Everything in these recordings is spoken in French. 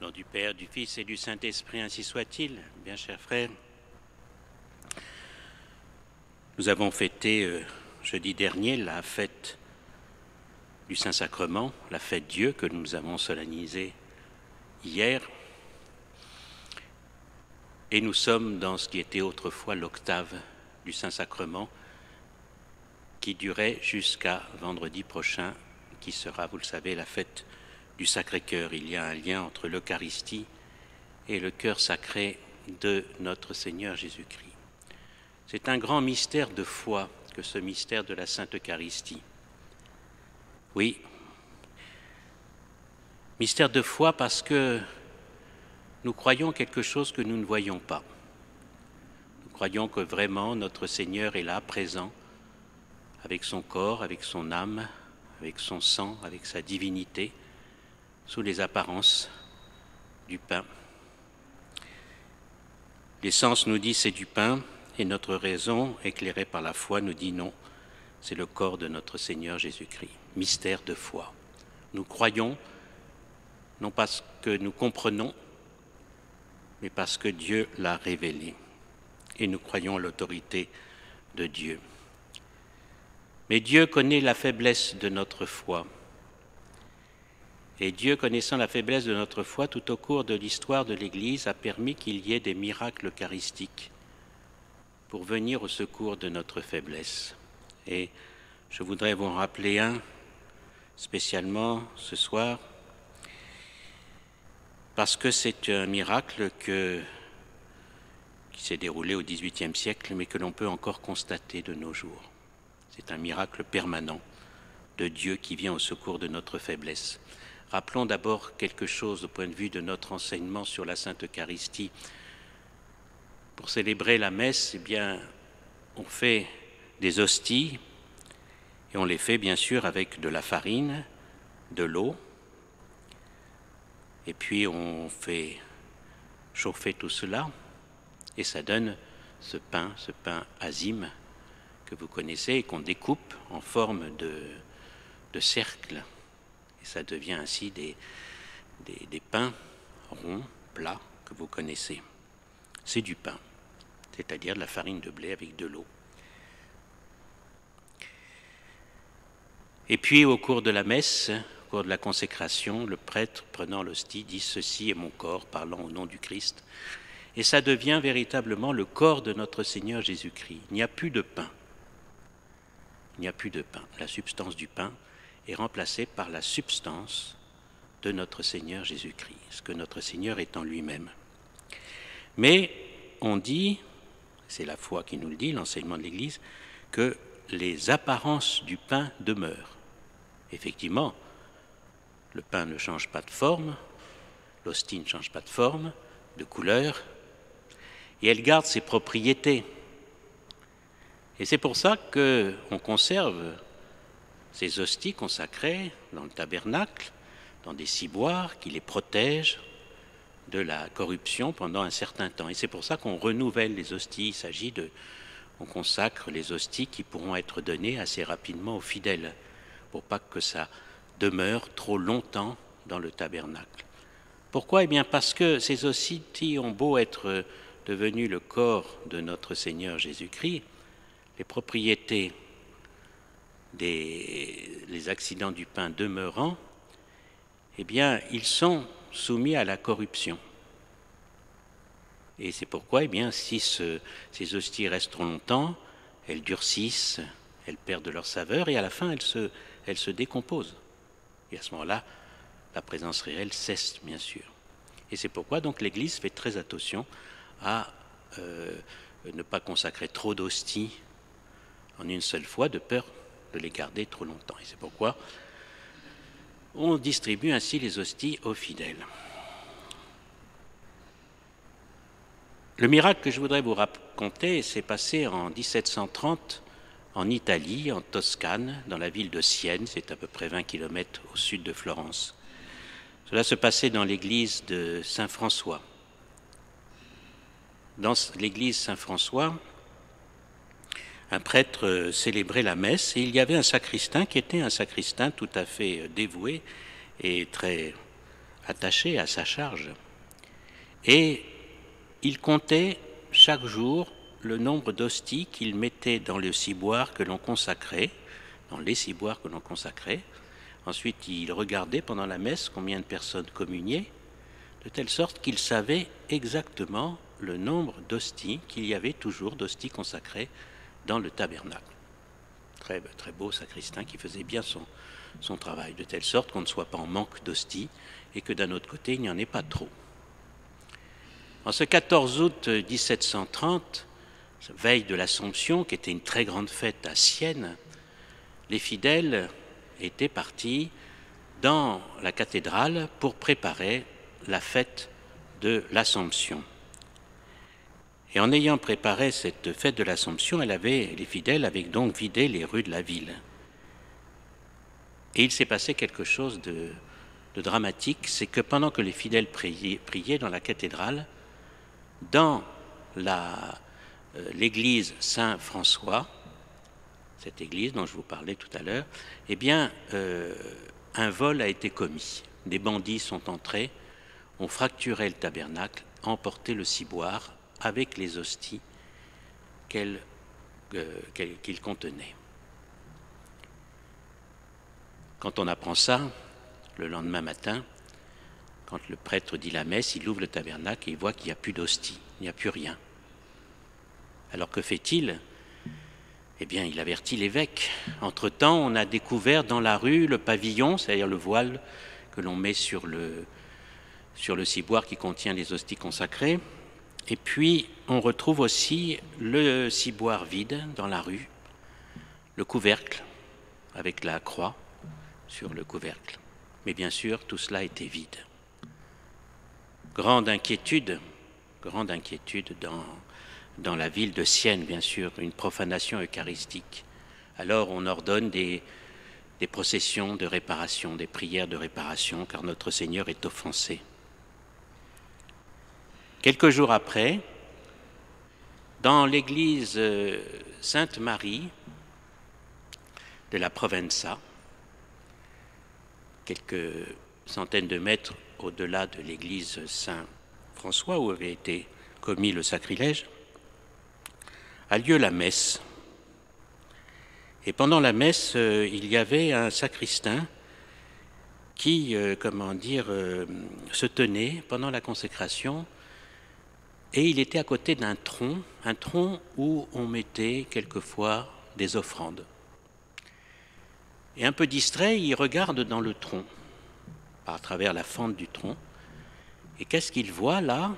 Nom du Père, du Fils et du Saint-Esprit, ainsi soit-il. Bien, chers frères, nous avons fêté euh, jeudi dernier la fête du Saint-Sacrement, la fête Dieu que nous avons solennisée hier. Et nous sommes dans ce qui était autrefois l'octave du Saint-Sacrement, qui durait jusqu'à vendredi prochain, qui sera, vous le savez, la fête du Sacré-Cœur. Il y a un lien entre l'Eucharistie et le cœur sacré de notre Seigneur Jésus-Christ. C'est un grand mystère de foi que ce mystère de la Sainte Eucharistie. Oui, mystère de foi parce que nous croyons quelque chose que nous ne voyons pas. Nous croyons que vraiment notre Seigneur est là, présent, avec son corps, avec son âme, avec son sang, avec sa divinité, sous les apparences du pain. L'essence nous dit c'est du pain et notre raison, éclairée par la foi, nous dit non, c'est le corps de notre Seigneur Jésus-Christ. Mystère de foi. Nous croyons, non parce que nous comprenons, mais parce que Dieu l'a révélé. Et nous croyons l'autorité de Dieu. Mais Dieu connaît la faiblesse de notre foi. Et Dieu, connaissant la faiblesse de notre foi, tout au cours de l'histoire de l'Église, a permis qu'il y ait des miracles eucharistiques pour venir au secours de notre faiblesse. Et je voudrais vous en rappeler un spécialement ce soir, parce que c'est un miracle qui s'est déroulé au XVIIIe siècle, mais que l'on peut encore constater de nos jours. C'est un miracle permanent de Dieu qui vient au secours de notre faiblesse. Rappelons d'abord quelque chose au point de vue de notre enseignement sur la Sainte Eucharistie. Pour célébrer la messe, eh bien, on fait des hosties et on les fait bien sûr avec de la farine, de l'eau, et puis on fait chauffer tout cela et ça donne ce pain, ce pain azime que vous connaissez et qu'on découpe en forme de, de cercle et ça devient ainsi des, des, pains ronds, plats, que vous connaissez. C'est du pain, c'est-à-dire de la farine de blé avec de l'eau. Et puis au cours de la messe, au cours de la consécration, le prêtre prenant l'hostie dit Ceci est mon corps, parlant au nom du Christ. Et ça devient véritablement le corps de notre Seigneur Jésus-Christ. Il n'y a plus de pain. Il n'y a plus de pain. La substance du pain, est remplacé par la substance de notre Seigneur Jésus-Christ, que notre Seigneur est en lui-même. Mais on dit, c'est la foi qui nous le dit, l'enseignement de l'Église, que les apparences du pain demeurent. Effectivement, le pain ne change pas de forme, l'hostie ne change pas de forme, de couleur, et elle garde ses propriétés. Et c'est pour ça qu'on conserve ces hosties consacrées dans le tabernacle, dans des ciboires qui les protègent de la corruption pendant un certain temps. Et c'est pour ça qu'on renouvelle les hosties. Il s'agit de, on consacre les hosties qui pourront être données assez rapidement aux fidèles, pour pas que ça demeure trop longtemps dans le tabernacle. Pourquoi? Eh bien parce que ces hosties ont beau être devenues le corps de notre Seigneur Jésus-Christ, les propriétés des les accidents du pain demeurant, eh bien, ils sont soumis à la corruption. Et c'est pourquoi, eh bien, si ces hosties restent trop longtemps, elles durcissent, elles perdent leur saveur et à la fin, elles se, décomposent. Et à ce moment-là, la présence réelle cesse, bien sûr. Et c'est pourquoi donc l'Église fait très attention à euh, ne pas consacrer trop d'hosties en une seule fois, de peur de les garder trop longtemps. Et c'est pourquoi on distribue ainsi les hosties aux fidèles. Le miracle que je voudrais vous raconter s'est passé en 1730 en Italie, en Toscane, dans la ville de Sienne, c'est à peu près 20 km au sud de Florence. Cela se passait dans l'église de Saint-François. Dans l'église Saint-François, un prêtre euh, célébrait la messe et il y avait un sacristain qui était un sacristain tout à fait euh, dévoué et très attaché à sa charge. Et il comptait chaque jour le nombre d'hosties qu'il mettait dans le ciboire que l'on consacrait, dans les ciboires que l'on consacrait. Ensuite, il regardait pendant la messe combien de personnes communiaient, de telle sorte qu'il savait exactement le nombre d'hosties qu'il y avait toujours d'hosties consacrées dans le tabernacle. Très, très beau sacristain qui faisait bien son, son travail, de telle sorte qu'on ne soit pas en manque d'hosties et que d'un autre côté, il n'y en ait pas trop. En ce 14 août 1730, veille de l'Assomption, qui était une très grande fête à Sienne, les fidèles étaient partis dans la cathédrale pour préparer la fête de l'Assomption. Et en ayant préparé cette fête de l'Assomption, elle avait, les fidèles avaient donc vidé les rues de la ville. Et il s'est passé quelque chose de, dramatique, c'est que pendant que les fidèles priaient, dans la cathédrale, dans euh, l'église Saint-François, cette église dont je vous parlais tout à l'heure, eh bien, euh, un vol a été commis. Des bandits sont entrés, ont fracturé le tabernacle, emporté le ciboire avec les hosties euh, qu'il contenait. Quand on apprend ça, le lendemain matin, quand le prêtre dit la messe, il ouvre le tabernacle et il voit qu'il n'y a plus d'hostie, il n'y a plus rien. Alors que fait-il? Eh bien, il avertit l'évêque. Entre-temps, on a découvert dans la rue le pavillon, c'est-à-dire le voile que l'on met sur le, sur le ciboire qui contient les hosties consacrées. Et puis, on retrouve aussi le ciboire vide dans la rue, le couvercle avec la croix sur le couvercle. Mais bien sûr, tout cela était vide. Grande inquiétude, grande inquiétude dans, dans la ville de Sienne, bien sûr, une profanation eucharistique. Alors on ordonne des, des processions de réparation, des prières de réparation, car notre Seigneur est offensé. Quelques jours après, dans l'église euh, Sainte-Marie de la Provenza, quelques centaines de mètres au-delà de l'église Saint-François où avait été commis le sacrilège, a lieu la messe. Et pendant la messe, euh, il y avait un sacristain qui, euh, comment dire, se tenait pendant la consécration et il était à côté d'un tronc, un tronc où on mettait quelquefois des offrandes. Et un peu distrait, il regarde dans le tronc, à travers la fente du tronc. Et qu'est-ce qu'il voit là?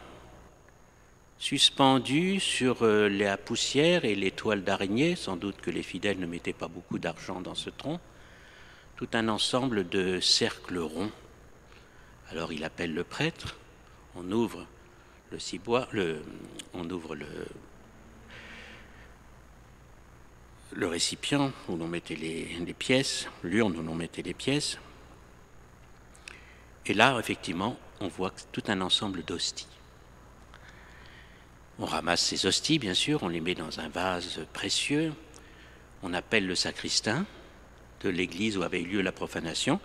Suspendu sur euh, la poussière et les toiles d'araignée, sans doute que les fidèles ne mettaient pas beaucoup d'argent dans ce tronc, tout un ensemble de cercles ronds. Alors il appelle le prêtre, on ouvre le ciboire, on ouvre le, le récipient où l'on mettait les, pièces, l'urne où l'on mettait les pièces. Et là, effectivement, on voit tout un ensemble d'hosties. On ramasse ces hosties, bien sûr, on les met dans un vase précieux. On appelle le sacristain de l'église où avait eu lieu la profanation.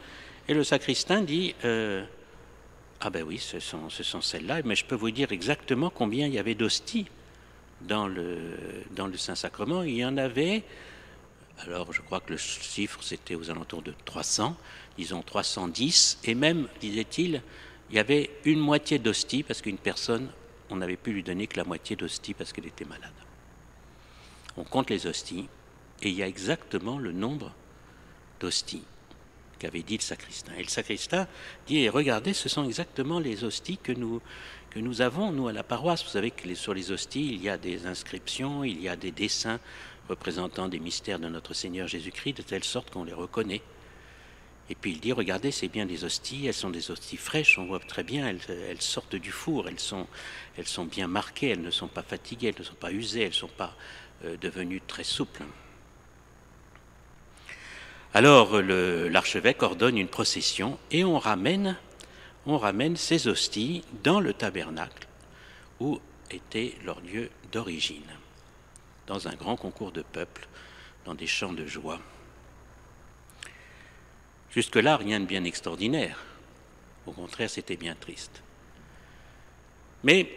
Et le sacristain dit euh, ah ben oui, ce sont, ce sont celles-là, mais je peux vous dire exactement combien il y avait d'hosties dans le, dans le Saint-Sacrement. Il y en avait, alors je crois que le chiffre c'était aux alentours de 300, disons 310, et même, disait-il, il y avait une moitié d'hosties parce qu'une personne, on n'avait pu lui donner que la moitié d'hosties parce qu'elle était malade. On compte les hosties et il y a exactement le nombre d'hosties qu'avait dit le sacristain. Et le sacristain dit, regardez, ce sont exactement les hosties que nous, que nous avons, nous, à la paroisse. Vous savez que sur les hosties, il y a des inscriptions, il y a des dessins représentant des mystères de notre Seigneur Jésus-Christ, de telle sorte qu'on les reconnaît. Et puis il dit, regardez, c'est bien des hosties, elles sont des hosties fraîches, on voit très bien, elles, sortent du four, elles sont, elles sont bien marquées, elles ne sont pas fatiguées, elles ne sont pas usées, elles ne sont pas euh, devenues très souples. Alors l'archevêque ordonne une procession et on ramène, on ramène ces hosties dans le tabernacle où était leur lieu d'origine, dans un grand concours de peuple, dans des chants de joie. Jusque-là, rien de bien extraordinaire. Au contraire, c'était bien triste. Mais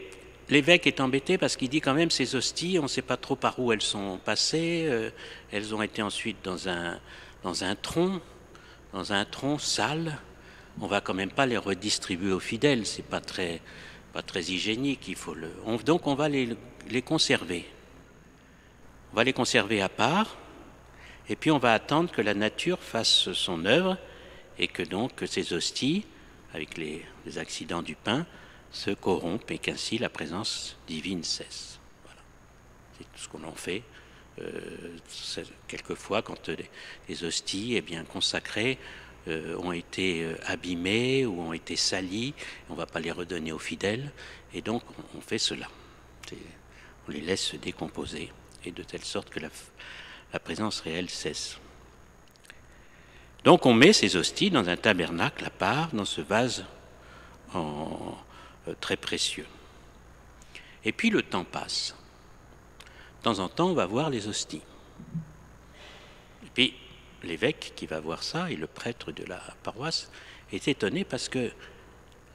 l'évêque est embêté parce qu'il dit quand même ces hosties, on ne sait pas trop par où elles sont passées. Euh, elles ont été ensuite dans un, dans un tronc, dans un tronc sale. On va quand même pas les redistribuer aux fidèles, c'est pas très, pas très hygiénique. Il faut le, donc on va les, les conserver. On va les conserver à part, et puis on va attendre que la nature fasse son œuvre et que donc ces hosties, avec les, les accidents du pain, se corrompent et qu'ainsi la présence divine cesse. Voilà. C'est tout ce qu'on en fait. Euh, quelquefois, quand les, hosties eh bien, consacrées euh, ont été euh, abîmées ou ont été salies, on ne va pas les redonner aux fidèles, et donc on, fait cela. On les laisse se décomposer, et de telle sorte que la, présence réelle cesse. Donc on met ces hosties dans un tabernacle à part, dans ce vase très précieux. Et puis le temps passe. De temps en temps, on va voir les hosties. Et puis l'évêque qui va voir ça et le prêtre de la paroisse est étonné parce que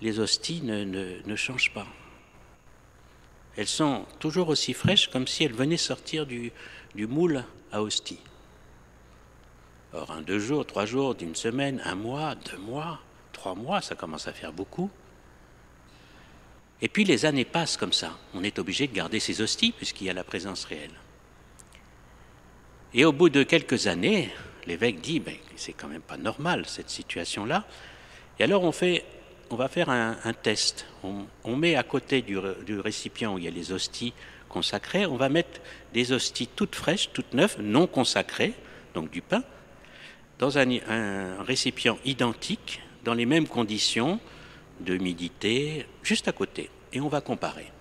les hosties ne, changent pas. Elles sont toujours aussi fraîches comme si elles venaient sortir du, du moule à hostie. Or, un, deux jours, trois jours, d'une semaine, un mois, deux mois, trois mois, ça commence à faire beaucoup. Et puis les années passent comme ça. On est obligé de garder ses hosties puisqu'il y a la présence réelle. Et au bout de quelques années, l'évêque dit ben, c'est quand même pas normal cette situation-là. Et alors on, fait, on va faire un, test. On, met à côté du, récipient où il y a les hosties consacrées, on va mettre des hosties toutes fraîches, toutes neuves, non consacrées, donc du pain, dans un récipient identique, dans les mêmes conditions, d'humidité, juste à côté, et on va comparer.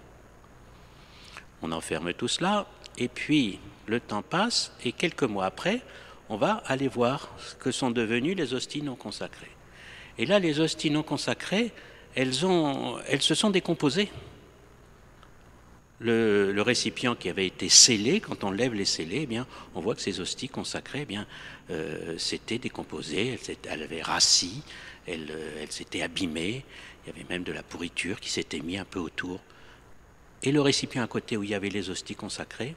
On enferme tout cela, et puis le temps passe, et quelques mois après, on va aller voir ce que sont devenues les hosties non consacrées. Et là, les hosties non consacrées, elles, ont, elles se sont décomposées. Le, récipient qui avait été scellé, quand on lève les scellés, eh bien, on voit que ces hosties consacrées, eh bien, euh, s'étaient décomposées, elles, elles avaient rassis, elle, euh, elle s'était abîmée, il y avait même de la pourriture qui s'était mis un peu autour. Et le récipient à côté où il y avait les hosties consacrées,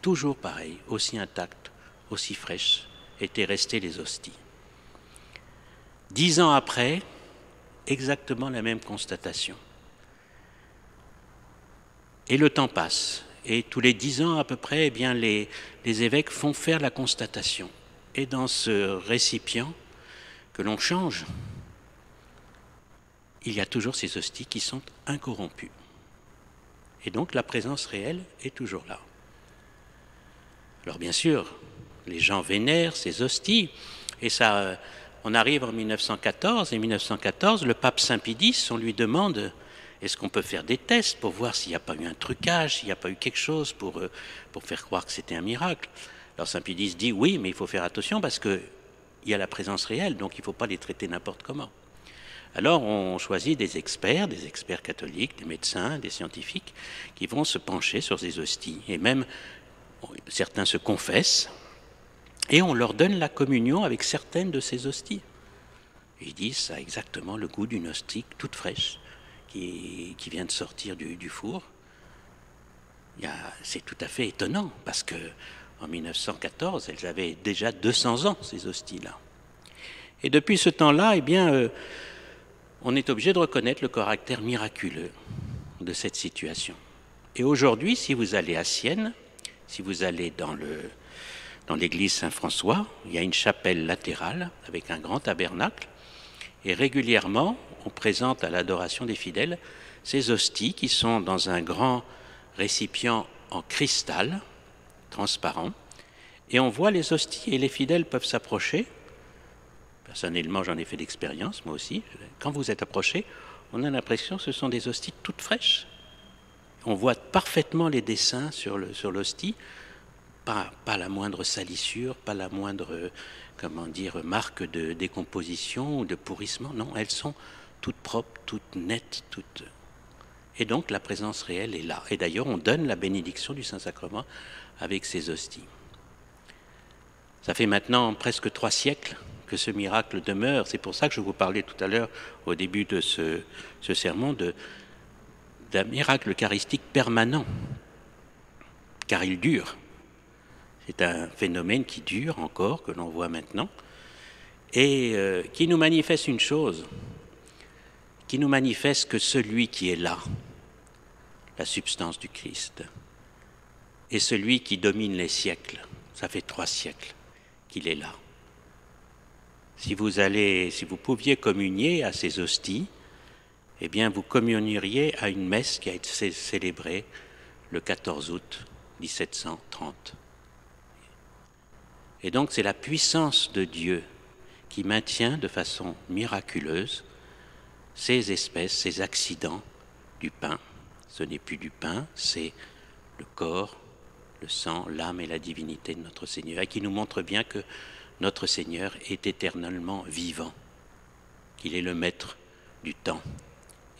toujours pareil, aussi intact, aussi fraîche, étaient restées les hosties. Dix ans après, exactement la même constatation. Et le temps passe. Et tous les dix ans à peu près, eh les, évêques font faire la constatation. Et dans ce récipient, que l'on change, il y a toujours ces hosties qui sont incorrompues. Et donc la présence réelle est toujours là. Alors bien sûr, les gens vénèrent ces hosties, et ça, on arrive en 1914, et 1914, le pape Saint-Pidis, on lui demande est-ce qu'on peut faire des tests pour voir s'il n'y a pas eu un trucage, s'il n'y a pas eu quelque chose pour, euh, pour faire croire que c'était un miracle? Alors Saint-Pidis dit oui, mais il faut faire attention parce que il y a la présence réelle, donc il ne faut pas les traiter n'importe comment. Alors on choisit des experts, des experts catholiques, des médecins, des scientifiques, qui vont se pencher sur ces hosties. Et même certains se confessent, et on leur donne la communion avec certaines de ces hosties. Ils disent ça a exactement le goût d'une hostie toute fraîche qui, vient de sortir du, four. C'est tout à fait étonnant parce que en 1914, elles avaient déjà 200 ans, ces hosties-là. Et depuis ce temps-là, eh bien, euh, on est obligé de reconnaître le caractère miraculeux de cette situation. Et aujourd'hui, si vous allez à Sienne, si vous allez dans le dans l'église Saint-François, il y a une chapelle latérale avec un grand tabernacle, et régulièrement, on présente à l'adoration des fidèles ces hosties qui sont dans un grand récipient en cristal, transparent, et on voit les hosties et les fidèles peuvent s'approcher. Personnellement, j'en ai fait l'expérience, moi aussi. Quand vous êtes approché, on a l'impression que ce sont des hosties toutes fraîches. On voit parfaitement les dessins sur l'hostie, pas, pas la moindre salissure, pas la moindre, comment dire, marque de décomposition ou de pourrissement. Non, elles sont toutes propres, toutes nettes, toutes. Et donc la présence réelle est là. Et d'ailleurs, on donne la bénédiction du Saint-Sacrement avec ces hosties. Ça fait maintenant presque trois siècles que ce miracle demeure. C'est pour ça que je vous parlais tout à l'heure, au début de ce, ce sermon, d'un miracle eucharistique permanent, car il dure. C'est un phénomène qui dure encore, que l'on voit maintenant, et euh, qui nous manifeste une chose, qui nous manifeste que celui qui est là, la substance du Christ, est celui qui domine les siècles. Ça fait trois siècles qu'il est là. Si vous allez, si vous pouviez communier à ces hosties, eh bien, vous communieriez à une messe qui a été célébrée le 14 août 1730. Et donc, c'est la puissance de Dieu qui maintient de façon miraculeuse ces espèces, ces accidents du pain. Ce n'est plus du pain, c'est le corps, le sang, l'âme et la divinité de notre Seigneur, et qui nous montre bien que notre Seigneur est éternellement vivant, qu'il est le maître du temps.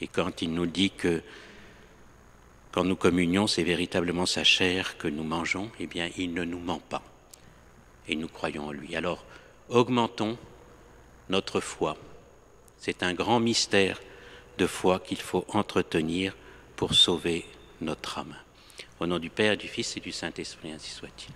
Et quand il nous dit que quand nous communions, c'est véritablement sa chair que nous mangeons, eh bien, il ne nous ment pas. Et nous croyons en lui. Alors, augmentons notre foi. C'est un grand mystère de foi qu'il faut entretenir pour sauver notre âme. Au nom du Père, du Fils et du Saint-Esprit, ainsi soit-il.